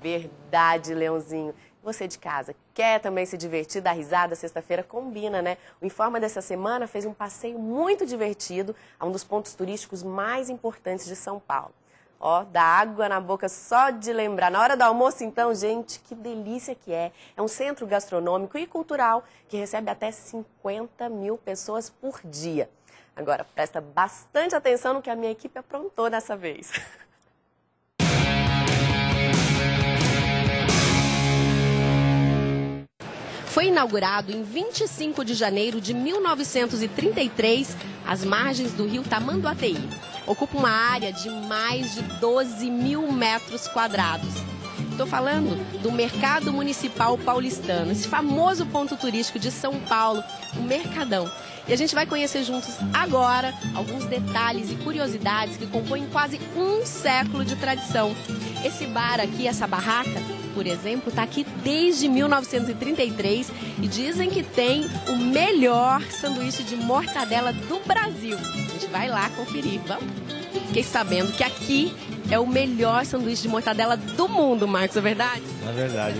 Verdade, Leãozinho. Você de casa quer também se divertir, dar risada? Sexta-feira combina, né? O Informa dessa semana fez um passeio muito divertido a um dos pontos turísticos mais importantes de São Paulo. Ó, dá água na boca só de lembrar. Na hora do almoço, então, gente, que delícia que é. É um centro gastronômico e cultural que recebe até 50 mil pessoas por dia. Agora, presta bastante atenção no que a minha equipe aprontou dessa vez. Foi inaugurado em 25 de janeiro de 1933, às margens do rio Tamanduateí. Ocupa uma área de mais de 12 mil metros quadrados. Estou falando do Mercado Municipal Paulistano, esse famoso ponto turístico de São Paulo, o Mercadão. E a gente vai conhecer juntos agora alguns detalhes e curiosidades que compõem quase um século de tradição. Esse bar aqui, essa barraca, por exemplo, está aqui desde 1933 e dizem que tem o melhor sanduíche de mortadela do Brasil. A gente vai lá conferir, vamos? Fiquei sabendo que aqui é o melhor sanduíche de mortadela do mundo, Marcos, é verdade? É verdade.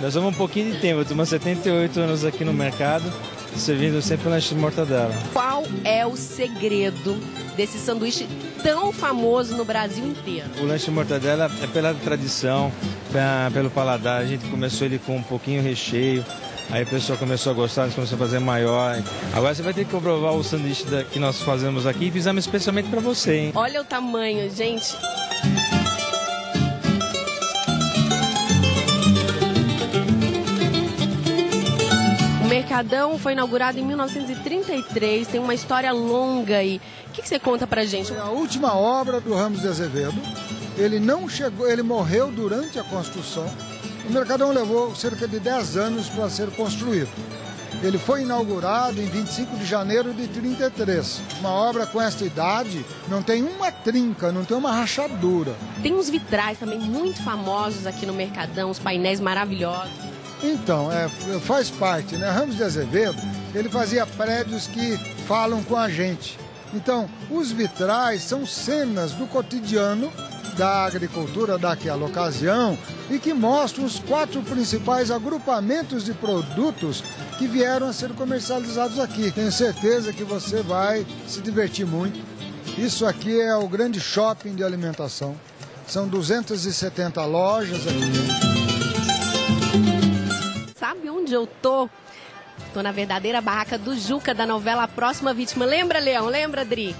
nós vamos um pouquinho de tempo, eu tenho 78 anos aqui no mercado, servindo sempre lanche de mortadela. Qual é o segredo desse sanduíche tão famoso no Brasil inteiro? O lanche de mortadela é pela tradição, pelo paladar. A gente começou ele com um pouquinho recheio. Aí a pessoa começou a gostar, nós começamos a fazer maior. Agora você vai ter que provar o sanduíche que nós fazemos aqui e fizemos especialmente para você, hein? Olha o tamanho, gente. Mercadão foi inaugurado em 1933, tem uma história longa aí. O que, que, você conta pra gente? É a última obra do Ramos de Azevedo. Ele não chegou, ele morreu durante a construção. O Mercadão levou cerca de 10 anos para ser construído. Ele foi inaugurado em 25 de janeiro de 33. Uma obra com esta idade não tem uma trinca, não tem uma rachadura. Tem uns vitrais também muito famosos aqui no Mercadão, os painéis maravilhosos. Então, é, faz parte, né? Ramos de Azevedo, ele fazia prédios que falam com a gente. Então, os vitrais são cenas do cotidiano da agricultura daquela ocasião e que mostram os quatro principais agrupamentos de produtos que vieram a ser comercializados aqui. Tenho certeza que você vai se divertir muito. Isso aqui é o grande shopping de alimentação. São 270 lojas aqui onde eu tô? Tô na verdadeira barraca do Juca da novela Próxima Vítima. Lembra, Leão? Lembra, Dri?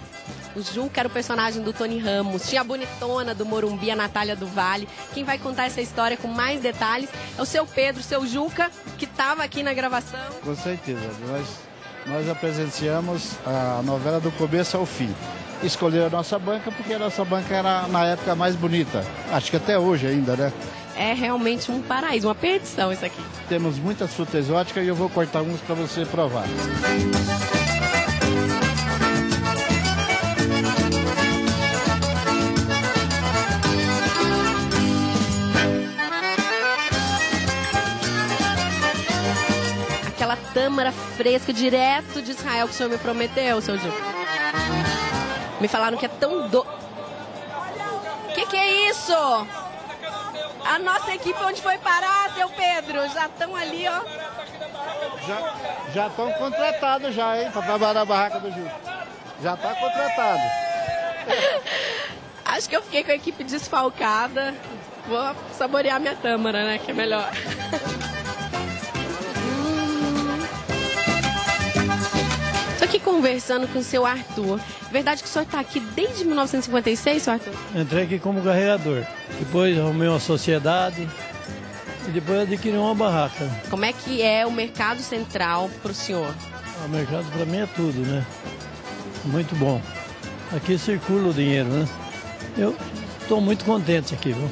O Juca era o personagem do Tony Ramos. Tinha a bonitona do Morumbi, a Natália do Vale. Quem vai contar essa história com mais detalhes é o seu Pedro, seu Juca, que estava aqui na gravação. Com certeza. Nós, nós presenciamos a novela do começo ao fim. Escolheram a nossa banca porque a nossa banca era, na época, mais bonita. Acho que até hoje ainda, né? É realmente um paraíso, uma perdição isso aqui. Temos muitas frutas exóticas e eu vou cortar uns para você provar. Aquela tâmara fresca direto de Israel que o senhor me prometeu, seu Ju. Me falaram que é tão do... Que que é isso? A nossa equipe onde foi parar, seu Pedro? Já estão ali, ó. Já estão contratados já, hein, para trabalhar na barraca do Gil. Já está contratado. Acho que eu fiquei com a equipe desfalcada. Vou saborear minha tâmara, né, que é melhor. Conversando com o seu Arthur. Verdade que o senhor está aqui desde 1956, seu Arthur? Entrei aqui como carregador. Depois arrumei uma sociedade e depois adquiri uma barraca. Como é que é o mercado central para o senhor? O mercado para mim é tudo, né? Muito bom. Aqui circula o dinheiro, né? Eu estou muito contente aqui, viu?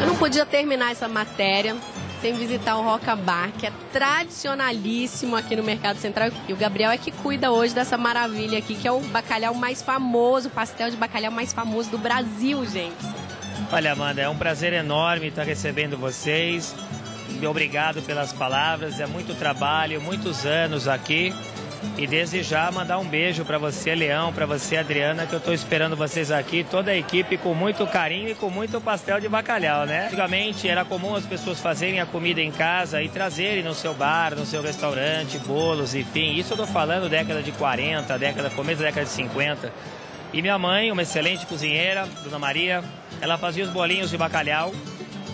Eu não podia terminar essa matéria sem visitar o Roca Bar, que é tradicionalíssimo aqui no Mercado Central. E o Gabriel é que cuida hoje dessa maravilha aqui, que é o bacalhau mais famoso, o pastel de bacalhau mais famoso do Brasil, gente. Olha, Amanda, é um prazer enorme estar recebendo vocês. Obrigado pelas palavras. É muito trabalho, muitos anos aqui. E desde já mandar um beijo para você, Leão, para você, Adriana, que eu estou esperando vocês aqui, toda a equipe com muito carinho e com muito pastel de bacalhau, né? Antigamente era comum as pessoas fazerem a comida em casa e trazerem no seu bar, no seu restaurante, bolos, enfim. Isso eu tô falando década de 40, década, começo da década de 50. E minha mãe, uma excelente cozinheira, Dona Maria, ela fazia os bolinhos de bacalhau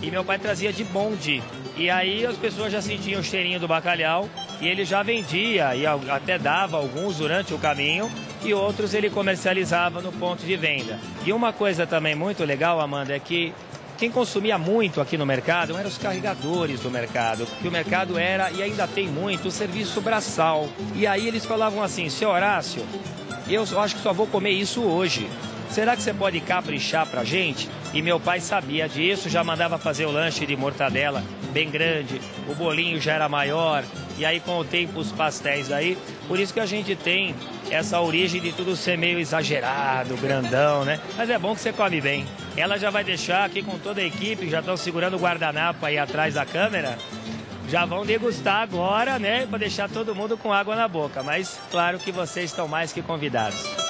e meu pai trazia de bonde. E aí as pessoas já sentiam o cheirinho do bacalhau e ele já vendia e até dava alguns durante o caminho e outros ele comercializava no ponto de venda. E uma coisa também muito legal, Amanda, é que quem consumia muito aqui no mercado eram os carregadores do mercado, porque o mercado era e ainda tem muito o serviço braçal. E aí eles falavam assim: seu Horácio, eu acho que só vou comer isso hoje. Será que você pode caprichar pra gente? E meu pai sabia disso, já mandava fazer o lanche de mortadela bem grande, o bolinho já era maior, e aí com o tempo os pastéis aí. Por isso que a gente tem essa origem de tudo ser meio exagerado, grandão, né? Mas é bom que você come bem. Ela já vai deixar aqui com toda a equipe, já estão segurando o guardanapo aí atrás da câmera. Já vão degustar agora, né? Para deixar todo mundo com água na boca. Mas claro que vocês estão mais que convidados.